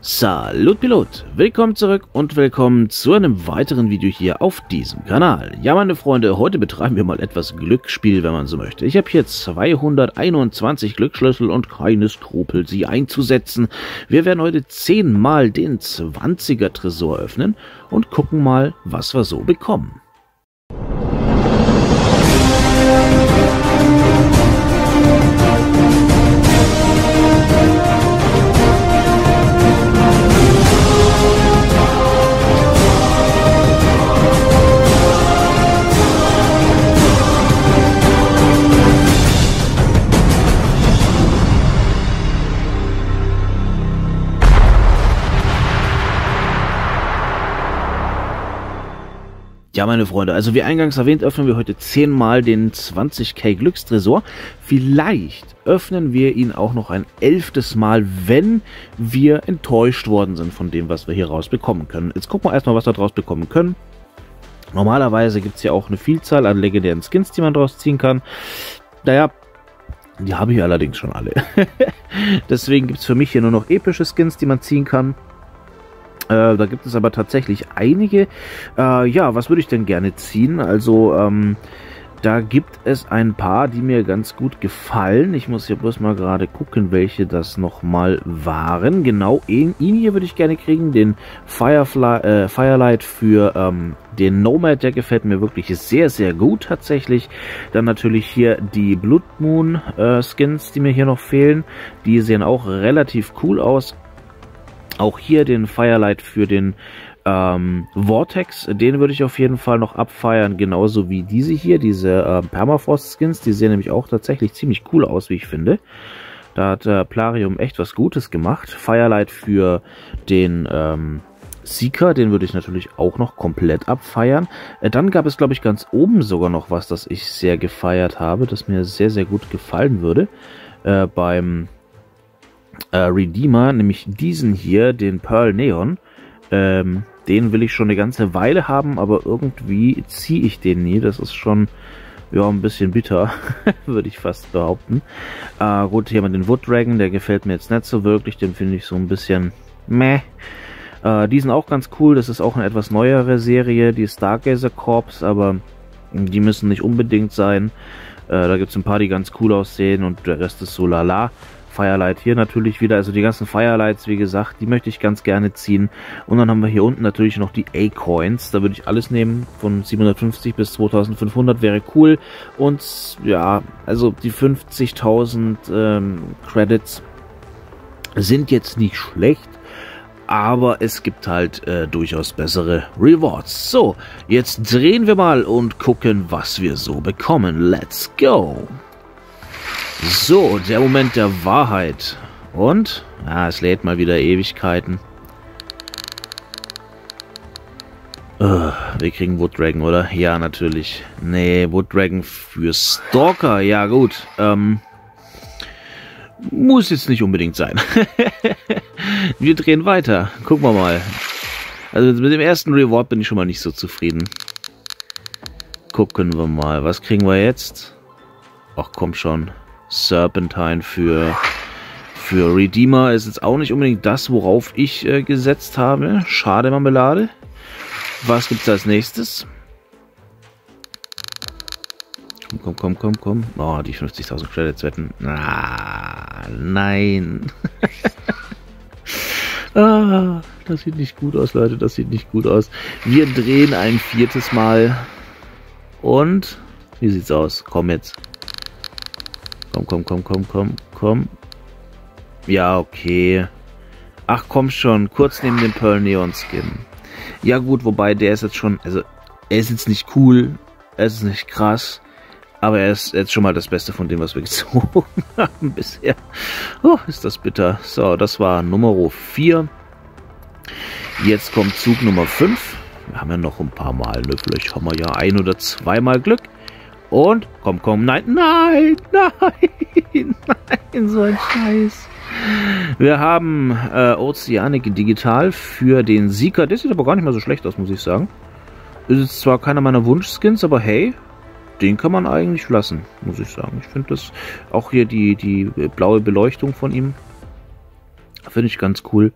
Salut Pilot, willkommen zurück und willkommen zu einem weiteren Video hier auf diesem Kanal. Ja meine Freunde, heute betreiben wir mal etwas Glücksspiel, wenn man so möchte. Ich habe hier 221 Glücksschlüssel und keine Skrupel, sie einzusetzen. Wir werden heute 10 Mal den 20er Tresor öffnen und gucken mal, was wir so bekommen. Ja, meine Freunde, also wie eingangs erwähnt, öffnen wir heute 10 Mal den 20k Glückstresor. Vielleicht öffnen wir ihn auch noch ein elftes Mal, wenn wir enttäuscht worden sind von dem, was wir hier rausbekommen können. Jetzt gucken wir erstmal, was wir daraus bekommen können. Normalerweise gibt es ja auch eine Vielzahl an legendären Skins, die man daraus ziehen kann. Naja, die habe ich allerdings schon alle. Deswegen gibt es für mich hier nur noch epische Skins, die man ziehen kann. Äh, da gibt es aber tatsächlich einige. Äh, ja, was würde ich denn gerne ziehen? Also, ähm, da gibt es ein paar, die mir ganz gut gefallen. Ich muss hier bloß mal gerade gucken, welche das nochmal waren. Genau, ihn, ihn, hier würde ich gerne kriegen. Den Firefly, äh, Firelight für ähm, den Nomad, der gefällt mir wirklich sehr, sehr gut tatsächlich. Dann natürlich hier die Blood Moon äh, Skins, die mir hier noch fehlen. Die sehen auch relativ cool aus. Auch hier den Firelight für den ähm, Vortex, den würde ich auf jeden Fall noch abfeiern, genauso wie diese hier, diese äh, Permafrost-Skins, die sehen nämlich auch tatsächlich ziemlich cool aus, wie ich finde. Da hat äh, Plarium echt was Gutes gemacht. Firelight für den ähm, Seeker, den würde ich natürlich auch noch komplett abfeiern. Äh, dann gab es, glaube ich, ganz oben sogar noch was, das ich sehr gefeiert habe, das mir sehr, sehr gut gefallen würde. Äh, beim äh, Redeemer, nämlich diesen hier, den Pearl Neon. Ähm, den will ich schon eine ganze Weile haben, aber irgendwie ziehe ich den nie. Das ist schon ja ein bisschen bitter, würde ich fast behaupten. Äh, gut, hier haben wir den Wood Dragon, der gefällt mir jetzt nicht so wirklich. Den finde ich so ein bisschen meh. Äh, die sind auch ganz cool. Das ist auch eine etwas neuere Serie, die Stargazer Corps, aber die müssen nicht unbedingt sein. Äh, da gibt es ein paar, die ganz cool aussehen und der Rest ist so lala. Firelight hier natürlich wieder, also die ganzen Firelights, wie gesagt, die möchte ich ganz gerne ziehen. Und dann haben wir hier unten natürlich noch die A-Coins, da würde ich alles nehmen, von 750 bis 2500 wäre cool. Und ja, also die 50.000 ähm, Credits sind jetzt nicht schlecht aber es gibt halt äh, durchaus bessere Rewards. So, jetzt drehen wir mal und gucken, was wir so bekommen. Let's go! So, der Moment der Wahrheit. Und? Ah, es lädt mal wieder Ewigkeiten. Uh, wir kriegen Wood Dragon, oder? Ja, natürlich. Nee, Wood Dragon für Stalker. Ja, gut. Ähm, muss jetzt nicht unbedingt sein. wir drehen weiter. Gucken wir mal. Also mit dem ersten Reward bin ich schon mal nicht so zufrieden. Gucken wir mal. Was kriegen wir jetzt? Ach, komm schon. Serpentine für, für Redeemer ist jetzt auch nicht unbedingt das, worauf ich äh, gesetzt habe. Schade Marmelade. Was gibt es als nächstes? Komm, komm, komm, komm, komm. Oh, die 50.000 Credits wetten. Ah, nein. ah, das sieht nicht gut aus, Leute. Das sieht nicht gut aus. Wir drehen ein viertes Mal. Und wie sieht's aus? Komm jetzt. Komm, komm, komm, komm, komm, komm. Ja, okay. Ach, komm schon. Kurz neben dem Pearl Neon Skin. Ja gut, wobei der ist jetzt schon, also er ist jetzt nicht cool, er ist nicht krass, aber er ist jetzt schon mal das Beste von dem, was wir gezogen haben bisher. Oh, ist das bitter. So, das war Nummer 4. Jetzt kommt Zug Nummer 5. Wir haben ja noch ein paar Mal, ne? Vielleicht haben wir ja ein oder zweimal Glück. Und, komm, komm, nein, nein, nein, nein, so ein Scheiß. Wir haben äh, Oceanic Digital für den Sieger. Der sieht aber gar nicht mal so schlecht aus, muss ich sagen. Ist zwar keiner meiner Wunschskins, aber hey, den kann man eigentlich lassen, muss ich sagen. Ich finde das auch hier die, die blaue Beleuchtung von ihm. Finde ich ganz cool.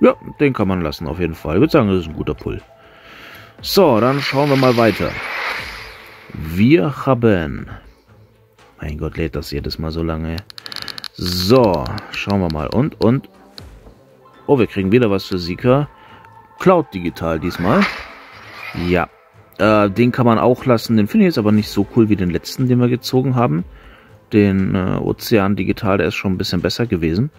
Ja, den kann man lassen, auf jeden Fall. Ich würde sagen, das ist ein guter Pull. So, dann schauen wir mal weiter. Wir haben... Mein Gott, lädt das jedes Mal so lange. So, schauen wir mal. Und, und... Oh, wir kriegen wieder was für Sika. Cloud Digital diesmal. Ja. Äh, den kann man auch lassen. Den finde ich jetzt aber nicht so cool wie den letzten, den wir gezogen haben. Den äh, Ozean Digital, der ist schon ein bisschen besser gewesen.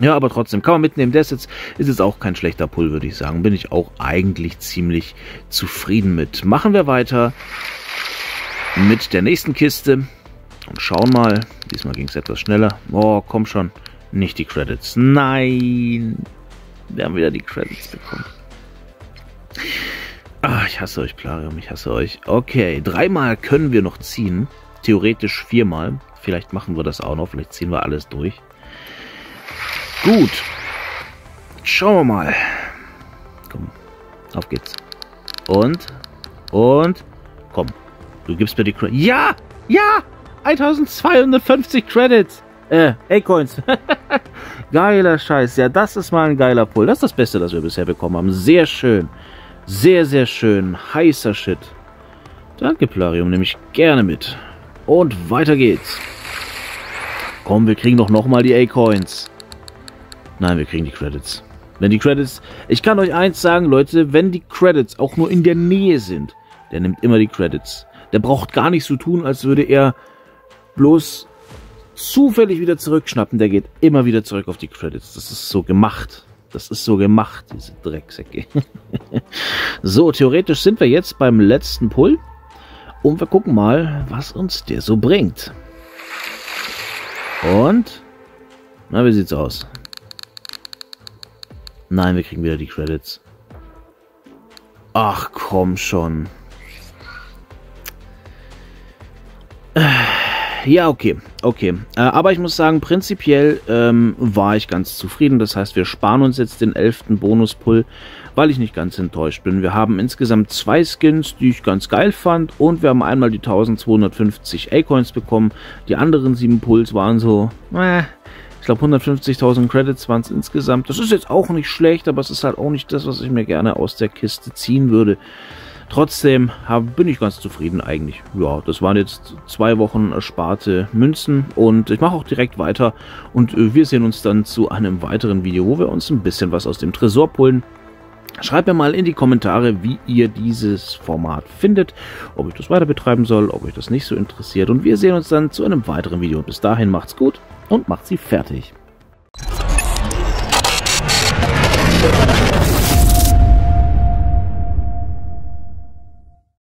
Ja, aber trotzdem kann man mitnehmen. Der ist jetzt, ist jetzt auch kein schlechter Pull, würde ich sagen. Bin ich auch eigentlich ziemlich zufrieden mit. Machen wir weiter mit der nächsten Kiste. Und schauen mal. Diesmal ging es etwas schneller. Oh, komm schon. Nicht die Credits. Nein. Wir haben wieder die Credits bekommen. Ah, ich hasse euch, Plarium. Ich hasse euch. Okay, dreimal können wir noch ziehen. Theoretisch viermal. Vielleicht machen wir das auch noch. Vielleicht ziehen wir alles durch. Gut. Schauen wir mal. Komm. Auf geht's. Und. Und. Komm. Du gibst mir die Credits. Ja! Ja! 1250 Credits. Äh, A-Coins. Geiler Scheiß. Ja, das ist mal ein geiler Pull. Das ist das Beste, das wir bisher bekommen haben. Sehr schön. Sehr, sehr schön. Heißer Shit. Danke, Plarium. Nehme ich gerne mit. Und weiter geht's. Komm, wir kriegen doch nochmal die A-Coins. Nein, wir kriegen die Credits. Wenn die Credits... Ich kann euch eins sagen, Leute. Wenn die Credits auch nur in der Nähe sind, der nimmt immer die Credits. Der braucht gar nicht so tun, als würde er bloß zufällig wieder zurückschnappen, der geht immer wieder zurück auf die Credits. Das ist so gemacht. Das ist so gemacht, diese Drecksäcke. so, theoretisch sind wir jetzt beim letzten Pull. Und wir gucken mal, was uns der so bringt. Und, na, wie sieht's aus? Nein, wir kriegen wieder die Credits. Ach, komm schon. Ja, okay, okay. Äh, aber ich muss sagen, prinzipiell ähm, war ich ganz zufrieden. Das heißt, wir sparen uns jetzt den elften Bonuspull, weil ich nicht ganz enttäuscht bin. Wir haben insgesamt zwei Skins, die ich ganz geil fand. Und wir haben einmal die 1250 A-Coins bekommen. Die anderen sieben Pulls waren so, äh, glaube 150.000 Credits waren es insgesamt. Das ist jetzt auch nicht schlecht, aber es ist halt auch nicht das, was ich mir gerne aus der Kiste ziehen würde. Trotzdem hab, bin ich ganz zufrieden eigentlich. Ja, das waren jetzt zwei Wochen ersparte Münzen und ich mache auch direkt weiter und äh, wir sehen uns dann zu einem weiteren Video, wo wir uns ein bisschen was aus dem Tresor pullen. Schreibt mir mal in die Kommentare, wie ihr dieses Format findet, ob ich das weiter betreiben soll, ob euch das nicht so interessiert. Und wir sehen uns dann zu einem weiteren Video. Bis dahin macht's gut und macht sie fertig.